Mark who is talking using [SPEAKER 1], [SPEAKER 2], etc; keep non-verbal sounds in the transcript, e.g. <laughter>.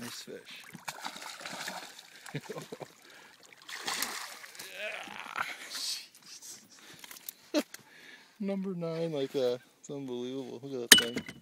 [SPEAKER 1] Nice fish. <laughs> Number nine like that. It's unbelievable. Look at that thing.